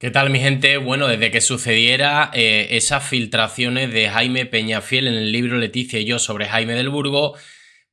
¿Qué tal mi gente? Bueno, desde que sucediera eh, esas filtraciones de Jaime Peñafiel en el libro Leticia y yo sobre Jaime del Burgo,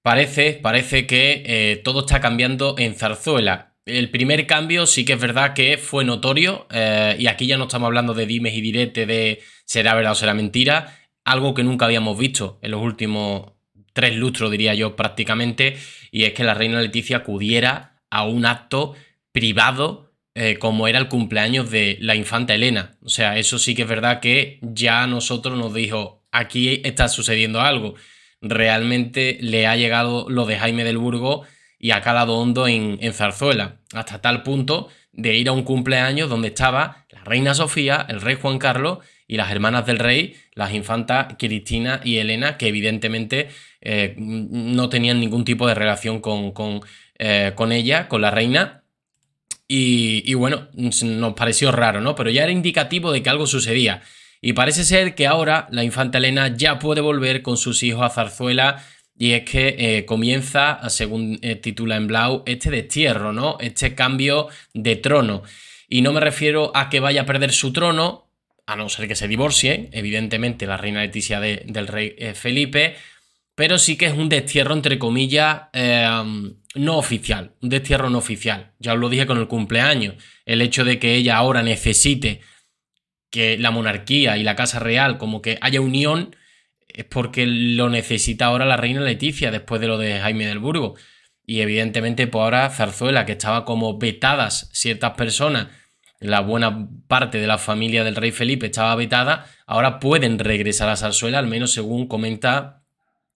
parece, parece que eh, todo está cambiando en Zarzuela. El primer cambio sí que es verdad que fue notorio, eh, y aquí ya no estamos hablando de dimes y diretes de será verdad o será mentira, algo que nunca habíamos visto en los últimos tres lustros, diría yo prácticamente, y es que la reina Leticia acudiera a un acto privado eh, como era el cumpleaños de la infanta Elena. O sea, eso sí que es verdad que ya a nosotros nos dijo, aquí está sucediendo algo. Realmente le ha llegado lo de Jaime del Burgo y ha calado hondo en, Zarzuela, hasta tal punto de ir a un cumpleaños donde estaba la reina Sofía, el rey Juan Carlos y las hermanas del rey, las infantas Cristina y Elena, que evidentemente eh, no tenían ningún tipo de relación con, con, eh, con ella, con la reina, y, bueno, nos pareció raro, ¿no? Pero ya era indicativo de que algo sucedía. Y parece ser que ahora la infanta Elena ya puede volver con sus hijos a Zarzuela y es que eh, comienza, según eh, titula en Blau, este destierro, ¿no? Este cambio de trono. Y no me refiero a que vaya a perder su trono, a no ser que se divorcie, evidentemente la reina Leticia del rey eh, Felipe, pero sí que es un destierro, entre comillas, em, no oficial, un destierro no oficial. Ya os lo dije con el cumpleaños, el hecho de que ella ahora necesite que la monarquía y la Casa Real como que haya unión, es porque lo necesita ahora la reina Leticia después de lo de Jaime del Burgo. Y evidentemente, pues ahora Zarzuela, que estaba como vetadas ciertas personas, la buena parte de la familia del rey Felipe estaba vetada, ahora pueden regresar a Zarzuela, al menos según comenta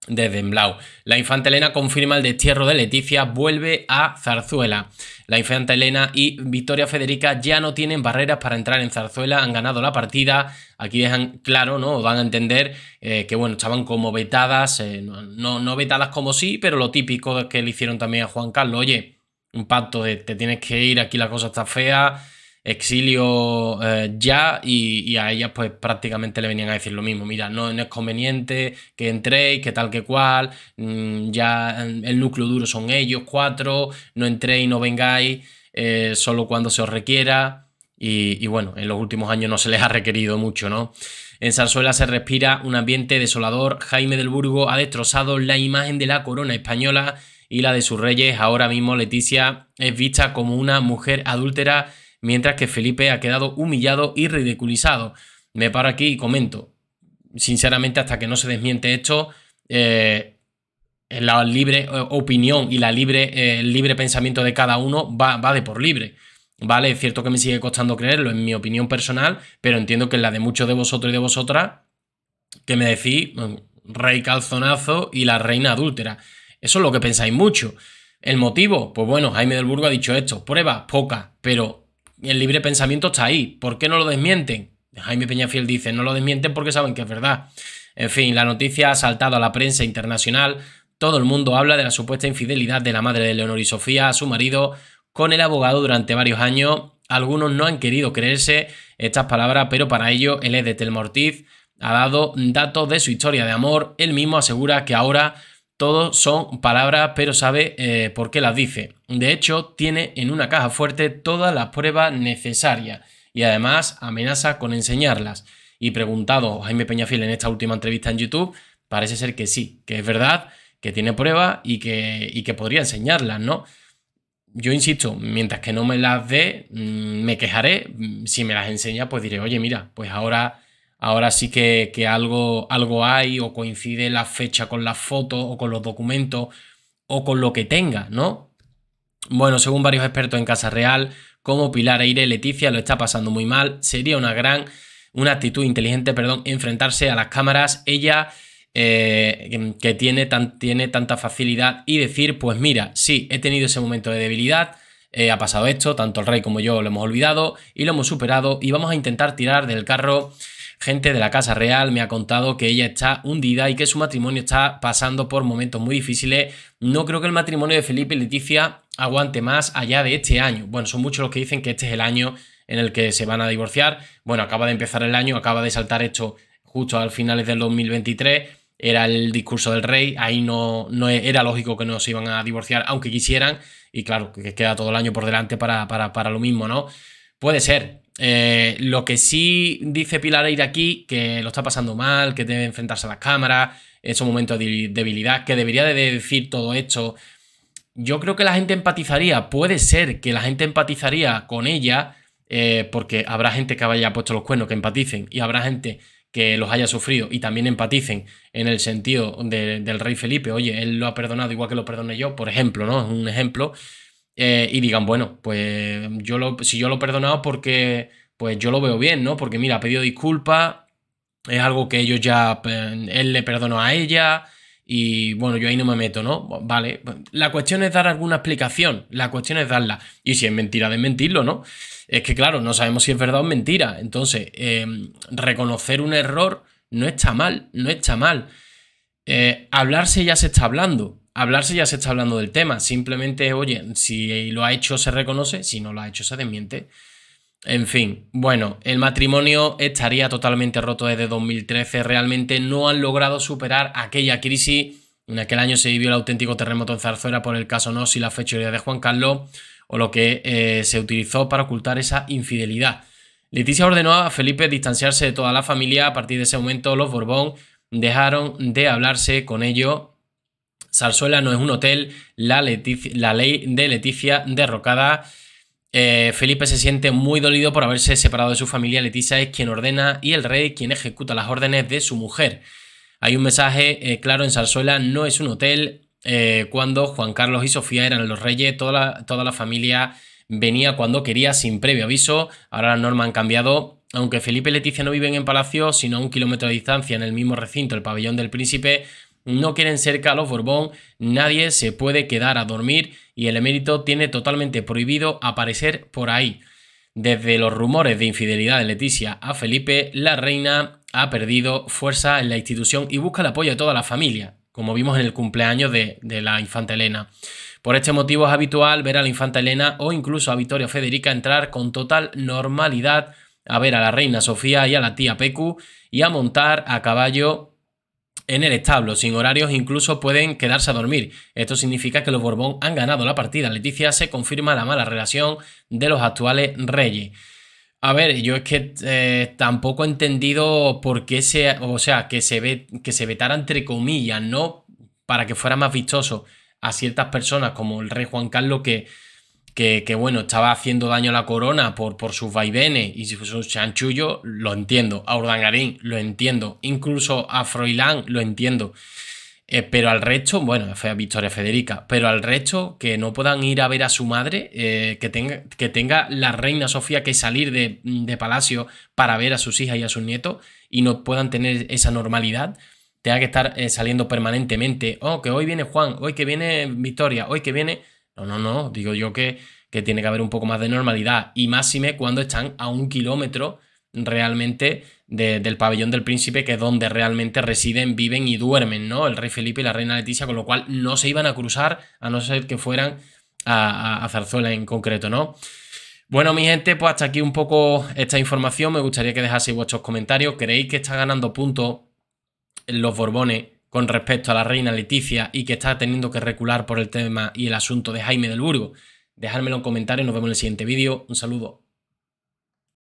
desde Blau. La infanta Elena confirma el destierro de Leticia, vuelve a Zarzuela. La infanta Elena y Victoria Federica ya no tienen barreras para entrar en Zarzuela, han ganado la partida. Aquí dejan claro, ¿no? Van a entender eh, que, bueno, estaban como vetadas, eh, no, no, vetadas como sí, pero lo típico que le hicieron también a Juan Carlos. Oye, un pacto de te tienes que ir, aquí la cosa está fea exilio eh, ya y, a ellas pues prácticamente le venían a decir lo mismo, mira, no, es conveniente que entréis, que tal que cual, mm, ya el núcleo duro son ellos, cuatro, no entréis, no vengáis, eh, solo cuando se os requiera. Y, y, bueno, en los últimos años no se les ha requerido mucho, ¿no? En Sarsuela se respira un ambiente desolador, Jaime del Burgo ha destrozado la imagen de la corona española y la de sus reyes, ahora mismo Leticia es vista como una mujer adúltera mientras que Felipe ha quedado humillado y ridiculizado. Me paro aquí y comento. Sinceramente, hasta que no se desmiente esto, eh, la libre eh, opinión y la libre, eh, el libre pensamiento de cada uno va, va de por libre. ¿Vale? Es cierto que me sigue costando creerlo en mi opinión personal, pero entiendo que la de muchos de vosotros y de vosotras, que me decís rey calzonazo y la reina adúltera. Eso es lo que pensáis mucho. ¿El motivo? Pues bueno, Jaime del Burgo ha dicho esto. Pruebas, pocas, pero el libre pensamiento está ahí. ¿Por qué no lo desmienten? Jaime Peñafiel dice, no lo desmienten porque saben que es verdad. En fin, la noticia ha saltado a la prensa internacional. Todo el mundo habla de la supuesta infidelidad de la madre de Leonor y Sofía a su marido con el abogado durante varios años. Algunos no han querido creerse estas palabras, pero para ello el de Telmortiz ha dado datos de su historia de amor. Él mismo asegura que ahora todo son palabras, pero sabe eh, por qué las dice. De hecho, tiene en una caja fuerte todas las pruebas necesarias y además amenaza con enseñarlas. Y preguntado Jaime Peñafiel en esta última entrevista en YouTube, parece ser que sí, que es verdad, que tiene pruebas y que, y que podría enseñarlas, ¿no? Yo insisto, mientras que no me las dé, mm, me quejaré. Si me las enseña, pues diré, oye, mira, pues ahora ahora sí que, algo, algo hay o coincide la fecha con las fotos o con los documentos o con lo que tenga, ¿no? Bueno, según varios expertos en Casa Real, como Pilar Eire Leticia lo está pasando muy mal, sería una gran, una actitud inteligente, perdón, enfrentarse a las cámaras, ella eh, que tiene, tan, tiene tanta facilidad y decir, pues mira, sí, he tenido ese momento de debilidad, eh, ha pasado esto, tanto el rey como yo lo hemos olvidado y lo hemos superado y vamos a intentar tirar del carro Gente de la Casa Real me ha contado que ella está hundida y que su matrimonio está pasando por momentos muy difíciles. No creo que el matrimonio de Felipe y Leticia aguante más allá de este año. Bueno, son muchos los que dicen que este es el año en el que se van a divorciar. Bueno, acaba de empezar el año, acaba de saltar esto justo al finales del 2023. Era el discurso del rey, ahí no, no era lógico que no se iban a divorciar, aunque quisieran. Y claro, que queda todo el año por delante para, para, para lo mismo, ¿no? Puede ser, Eh, lo que sí dice Pilar Eire aquí, que lo está pasando mal, que debe enfrentarse a las cámaras, es un momento de debilidad, que debería de decir todo esto. Yo creo que la gente empatizaría, puede ser que la gente empatizaría con ella, eh, porque habrá gente que haya puesto los cuernos que empaticen y habrá gente que los haya sufrido y también empaticen en el sentido del rey Felipe, oye, él lo ha perdonado igual que lo perdoné yo, por ejemplo, ¿no? Es un ejemplo. Eh, y digan, bueno, pues yo lo, si yo lo he perdonado porque pues yo lo veo bien, ¿no? Porque mira, ha pedido disculpas, es algo que ellos ya, pues, él le perdonó a ella y bueno, yo ahí no me meto, ¿no? Vale, la cuestión es dar alguna explicación, la cuestión es darla. Y si es mentira, desmentirlo, ¿no? Es que claro, no sabemos si es verdad o mentira. Entonces, em, reconocer un error no está mal, no está mal. Eh, hablarse ya se está hablando. Hablarse ya se está hablando del tema. Simplemente, oye, si lo ha hecho se reconoce, si no lo ha hecho se desmiente. En fin, bueno, el matrimonio estaría totalmente roto desde 2013. Realmente no han logrado superar aquella crisis. En aquel año se vivió el auténtico terremoto en Zarzuela por el caso No y la fechoría de Juan Carlos o lo que eh, se utilizó para ocultar esa infidelidad. Leticia ordenó a Felipe distanciarse de toda la familia. A partir de ese momento, los Borbón dejaron de hablarse con ello. Zarzuela no es un hotel, la, ley de Leticia derrocada. Eh, Felipe se siente muy dolido por haberse separado de su familia. Leticia es quien ordena y el rey quien ejecuta las órdenes de su mujer. Hay un mensaje eh, claro en Zarzuela, no es un hotel, eh, cuando Juan Carlos y Sofía eran los reyes, toda la, toda la familia venía cuando quería sin previo aviso, ahora las normas han cambiado, aunque Felipe y Leticia no viven en palacio, sino a un kilómetro de distancia en el mismo recinto, el pabellón del príncipe, no quieren cerca a los Borbón, nadie se puede quedar a dormir y el emérito tiene totalmente prohibido aparecer por ahí. Desde los rumores de infidelidad de Leticia a Felipe, la reina ha perdido fuerza en la institución y busca el apoyo de toda la familia como vimos en el cumpleaños de, la infanta Elena. Por este motivo es habitual ver a la infanta Elena o incluso a Victoria Federica entrar con total normalidad a ver a la reina Sofía y a la tía Pecu y a montar a caballo en el establo, sin horarios incluso pueden quedarse a dormir. Esto significa que los Borbón han ganado la partida. Leticia se confirma la mala relación de los actuales reyes. A ver, yo es que eh, tampoco he entendido por qué se, o sea, que se ve, que se vetara entre comillas, ¿no? Para que fuera más vistoso a ciertas personas como el rey Juan Carlos que, que, bueno, estaba haciendo daño a la corona por, por sus vaivenes y si fuese un chanchullo, lo entiendo. A Urdangarín, lo entiendo. Incluso a Froilán, lo entiendo. Eh, pero al resto, bueno, fue Victoria Federica, pero al resto que no puedan ir a ver a su madre, eh, que, tenga, que tenga la reina Sofía que salir de, palacio para ver a sus hijas y a sus nietos y no puedan tener esa normalidad, tenga que estar eh, saliendo permanentemente, oh, que hoy viene Juan, hoy que viene Victoria, hoy que viene... No, no, no, digo yo que, que tiene que haber un poco más de normalidad y máxime cuando están a un kilómetro realmente del pabellón del príncipe, que es donde realmente residen, viven y duermen, ¿no? El rey Felipe y la reina Leticia, con lo cual no se iban a cruzar a no ser que fueran a, a, Zarzuela en concreto, ¿no? Bueno, mi gente, pues hasta aquí un poco esta información. Me gustaría que dejaseis vuestros comentarios. ¿Creéis que está ganando puntos los Borbones con respecto a la reina Leticia y que está teniendo que recular por el tema y el asunto de Jaime del Burgo? Dejármelo en comentarios. Nos vemos en el siguiente vídeo. Un saludo.